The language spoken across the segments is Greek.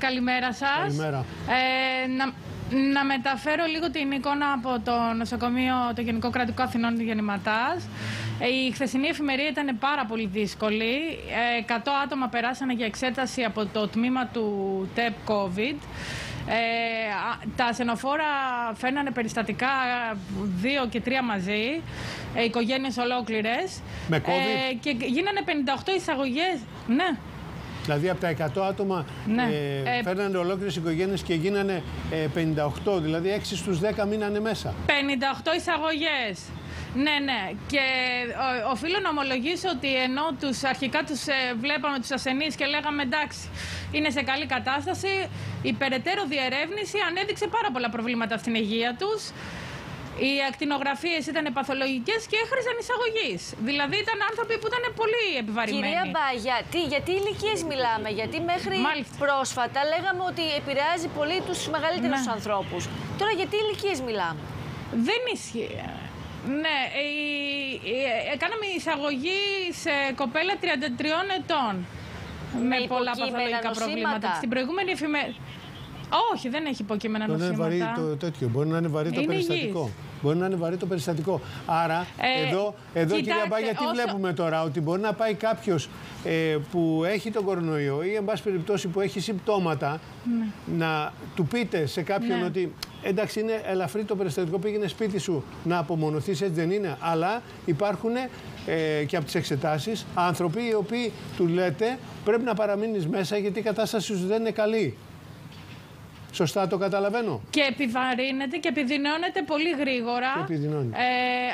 Καλημέρα σας. Καλημέρα. Ε, να, να μεταφέρω λίγο την εικόνα από το νοσοκομείο, το Γενικό Κρατικό Αθηνών Γεννηματάς. Ε, η χθεσινή εφημερία ήταν πάρα πολύ δύσκολη. Ε, 100 άτομα περάσανε για εξέταση από το τμήμα του ΤΕΠ COVID. Ε, α- τα ασθενοφόρα φέρνανε περιστατικά δύο και τρία μαζί, ε, οικογένειες ολόκληρες. Με COVID? Ε, και γίνανε 58 εισαγωγές. Ναι. Δηλαδή από τα 100 άτομα Ναι. ε, Ε, φέρνανε ολόκληρες οικογένειες και γίνανε ε, 58, δηλαδή 6 στους 10 μείνανε μέσα. 58 εισαγωγές. Ναι, ναι. Και ε, οφείλω να ομολογήσω ότι ενώ τους, αρχικά τους ε, βλέπαμε τους ασθενείς και λέγαμε εντάξει, είναι σε καλή κατάσταση, η περαιτέρω διερεύνηση ανέδειξε πάρα πολλά προβλήματα στην υγεία τους. Οι ακτινογραφίες ήταν παθολογικές και έχριζαν εισαγωγή. Δηλαδή ήταν άνθρωποι που ήταν πολύ επιβαρημένοι. Κυρία Μπάγια, τι, γιατί ηλικίες μιλάμε, γιατί μέχρι Μάλιστα. πρόσφατα λέγαμε ότι επηρεάζει πολύ τους μεγαλύτερους Ναι. ανθρώπους. Τώρα γιατί ηλικίες μιλάμε; Δεν ισχύει. Ναι, η- η- ε, κάναμε εισαγωγή σε κοπέλα 33 ετών. Με, πολλά υποκείμενα παθολογικά νοσήματα. προβλήματα. Στην προηγούμενη εφημερίδα. Όχι, δεν έχει υποκείμενα Μπορεί να είναι βαρύ νοσήματα. το τέτοιο, μπορεί να είναι βαρύ το Είναι περιστατικό. υγιής. Μπορεί να είναι βαρύ το περιστατικό. Άρα, Ε, εδώ, εδώ κυρία κοιτάξτε, Μπάγια, τι όσο- βλέπουμε τώρα, ότι μπορεί να πάει κάποιος ε, που έχει τον κορονοϊό ή, εν πάση περιπτώσει, που έχει συμπτώματα, να του πείτε σε κάποιον Ναι. ότι εντάξει, είναι ελαφρύ το περιστατικό, πήγαινε σπίτι σου να απομονωθείς, έτσι δεν είναι. Αλλά υπάρχουν ε, και από τις εξετάσεις άνθρωποι οι οποίοι του λέτε πρέπει να παραμείνεις μέσα γιατί η κατάσταση σου δεν είναι καλή. Σωστά το καταλαβαίνω. Και επιβαρύνεται και επιδεινώνεται πολύ γρήγορα Και επιδεινώνει. ε,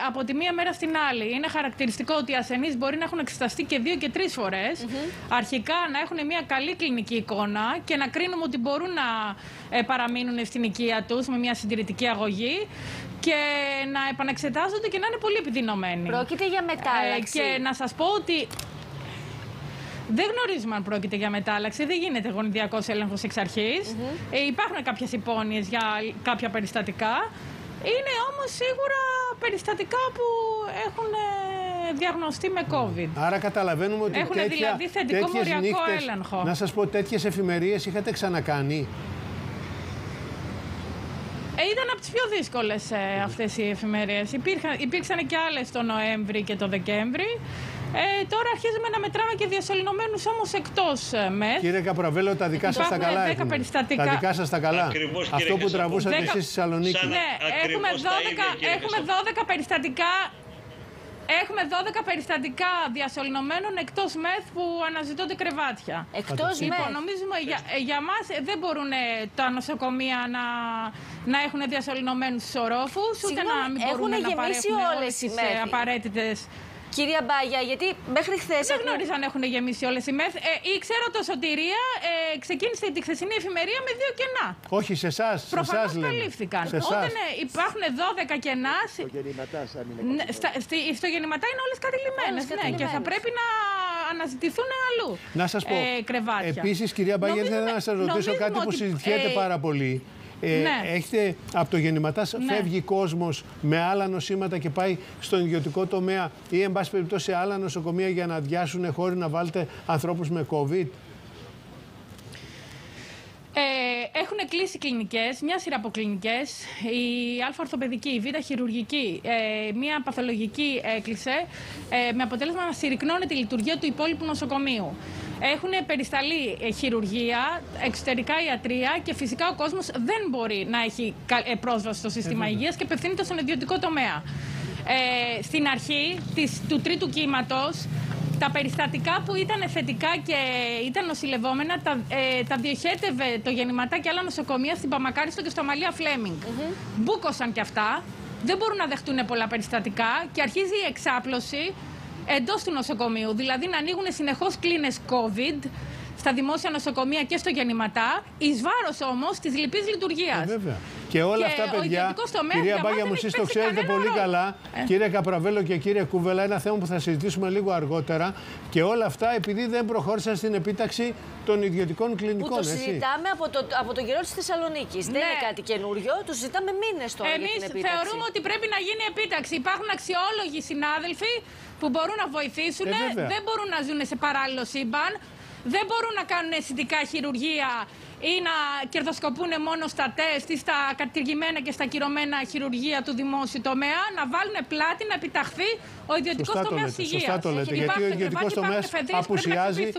από τη μία μέρα στην άλλη. Είναι χαρακτηριστικό ότι οι ασθενείς μπορεί να έχουν εξεταστεί και δύο και τρεις φορες Αρχικά να έχουν μια καλή κλινική εικόνα και να κρίνουμε ότι μπορούν να ε, παραμείνουν στην οικία τους με μια συντηρητική αγωγή και να επαναξετάζονται και να είναι πολύ επιδεινωμένοι. Πρόκειται για μετάλλαξη. Ε, και να σας πω ότι δεν γνωρίζουμε αν πρόκειται για μετάλλαξη. Δεν γίνεται γονιδιακός έλεγχος εξ αρχη Ε, υπάρχουν κάποιες υπόνοιες για κάποια περιστατικά. Είναι όμως σίγουρα περιστατικά που έχουν ε, διαγνωστεί με COVID. Άρα καταλαβαίνουμε ότι Έχουνε τέτοια, δηλαδή θετικό τέτοιες μοριακό νύχτες, έλεγχο. Να σας πω, τέτοιες εφημερίες είχατε ξανακάνει; Ε, ήταν από τις πιο δύσκολες ε, αυτές οι εφημερίες. Υπήρξαν και άλλες το Νοέμβρη και το Δεκέμβρη. Ε, τώρα αρχίζουμε να μετράμε και διασωληνωμένους όμως εκτός ε, ΜΕΘ. Κύριε Καπραβέλο, τα δικά σας τα Υπάρχουν καλά δέκα έχουν. περιστατικά. Τα δικά σας τα καλά. Ακριβώς, κύριε Αυτό που Κασαπού. τραβούσατε Δέκα- εσείς στη Θεσσαλονίκη. Σαν- Ναι, Ακριβώς έχουμε τα 12, ίδια, κύριε έχουμε Κασαπού. 12 περιστατικά. Έχουμε 12 περιστατικά διασωληνωμένων εκτός ΜΕΘ που αναζητώνται κρεβάτια. Εκτός Φανταστείτε. Λοιπόν, με. νομίζουμε για, ε, για μας ε, δεν μπορούν ε, τα νοσοκομεία να, να έχουν διασωληνωμένους τους ορόφους, ούτε να Συγγνώμη, μην μπορούν έχουνε να γεμίσει παρέχουν όλες όλες οι τις ε, μέθοι. απαραίτητες Κυρία Μπάγια, γιατί μέχρι χθες. δεν γνώριζα αν έχουν γεμίσει όλες οι ΜΕΘ. Ε, ήξερα το Σωτηρία ε, ξεκίνησε τη χθεσινή εφημερία με δύο κενά. Όχι, σε εσάς. Σε Προφανώς εσάς λέμε. καλύφθηκαν. Σε εσάς. Όταν ε, υπάρχουν 12 κενά. Ναι, στα- στη- στο γεννηματά είναι όλες κατηλημένες. Όλες Ναι, και θα κατηλημμένες. πρέπει να αναζητηθούν αλλού. Να σας πω, Ε, κρεβάτια. επίσης κυρία Μπαγιέ, Νομίζουμε- ήθελα να σας ρωτήσω νομίζουμε κάτι που ότι, συζητιέται ε, πάρα πολύ. Ε, ναι. Έχετε από το γεννηματάς Ναι. φεύγει κόσμος με άλλα νοσήματα και πάει στον ιδιωτικό τομέα ή εν πάση περιπτώσει σε άλλα νοσοκομεία για να αδειάσουν χώροι να βάλετε ανθρώπους με COVID; Ε, έχουν κλείσει κλινικές, μια σειρά από κλινικές. Η Α-ορθοπαιδική, η Β' χειρουργική, ε, μια παθολογική έκλεισε ε, με αποτέλεσμα να συρρυκνώνεται η λειτουργία του υπόλοιπου νοσοκομείου. Έχουν περισταλεί ε, χειρουργία, εξωτερικά ιατρία και φυσικά ο κόσμος δεν μπορεί να έχει κα- ε, πρόσβαση στο σύστημα υγείας και απευθύνεται στον ιδιωτικό τομέα. Ε, στην αρχή της, του τρίτου κύματος τα περιστατικά που ήταν θετικά και ήταν νοσηλευόμενα τα, ε, τα διοχέτευε το γεννηματά και άλλα νοσοκομεία στην Παμακάριστο και στο Αμαλία Φλέμινγκ. Μπούκωσαν και αυτά. Δεν μπορούν να δεχτούν πολλά περιστατικά και αρχίζει η εξάπλωση εντός του νοσοκομείου. Δηλαδή να ανοίγουν συνεχώς κλίνες COVID στα δημόσια νοσοκομεία και στο γεννηματά, εις βάρος όμως της λυπής λειτουργίας. Ε, βέβαια. Και όλα Και αυτά, ο παιδιά, ιδιωτικός τομέας κυρία για μας Μπάγια δεν μου, έχει εσείς το παίξει ξέρετε κανένα πολύ ρόλο. καλά, Ε. κύριε Καπραβέλο και κύριε Κούβελα, ένα θέμα που θα συζητήσουμε λίγο αργότερα. Και όλα αυτά επειδή δεν προχώρησαν στην επίταξη των ιδιωτικών Που κλινικών, το έτσι. συζητάμε από το, από το καιρό της Θεσσαλονίκης. Δεν Ναι. είναι κάτι καινούριο. Το συζητάμε μήνες τώρα Εμείς για την επίταξη. θεωρούμε ότι πρέπει να γίνει επίταξη. Υπάρχουν αξιόλογοι συνάδελφοι που μπορούν να βοηθήσουν. Ε, βέβαια. δεν μπορούν να ζουν σε παράλληλο σύμπαν. Δεν μπορούν να κάνουν αισθητικά χειρουργία ή να κερδοσκοπούν μόνο στα τεστ ή στα κατηργημένα και στα κυρωμένα χειρουργία του δημόσιου τομέα, να βάλουν πλάτη να επιταχθεί ο ιδιωτικός Σωστά το τομέας λέτε, υγείας. σωστά το λέτε, γιατί ο ιδιωτικός τομέας απουσιάζει